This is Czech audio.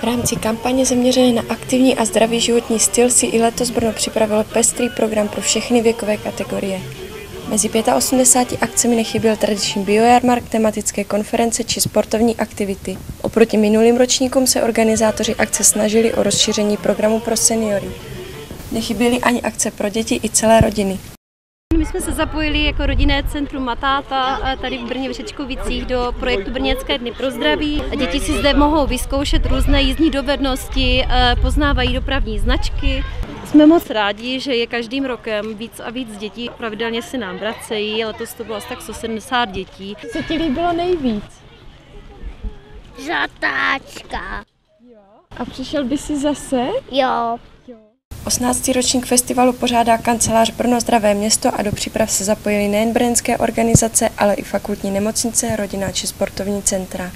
V rámci kampaně zaměřené na aktivní a zdravý životní styl si i letos Brno připravilo pestrý program pro všechny věkové kategorie. Mezi 85 akcemi nechyběl tradiční biojarmark, tematické konference či sportovní aktivity. Oproti minulým ročníkům se organizátoři akce snažili o rozšíření programu pro seniory. Nechyběly ani akce pro děti i celé rodiny. My jsme se zapojili jako rodinné centrum Matáta tady v Brně v Řečkovicích do projektu Brněcké dny pro zdraví. Děti si zde mohou vyzkoušet různé jízdní dovednosti, poznávají dopravní značky. Jsme moc rádi, že je každým rokem víc a víc dětí pravidelně si nám vracejí. Letos to bylo asi tak 170 dětí. Co ti líbilo nejvíc? Zatáčka. A přišel by si zase? Jo. 18. ročník festivalu pořádá kancelář Brno Zdravé město a do příprav se zapojily nejen brněnské organizace, ale i fakultní nemocnice, rodina či sportovní centra.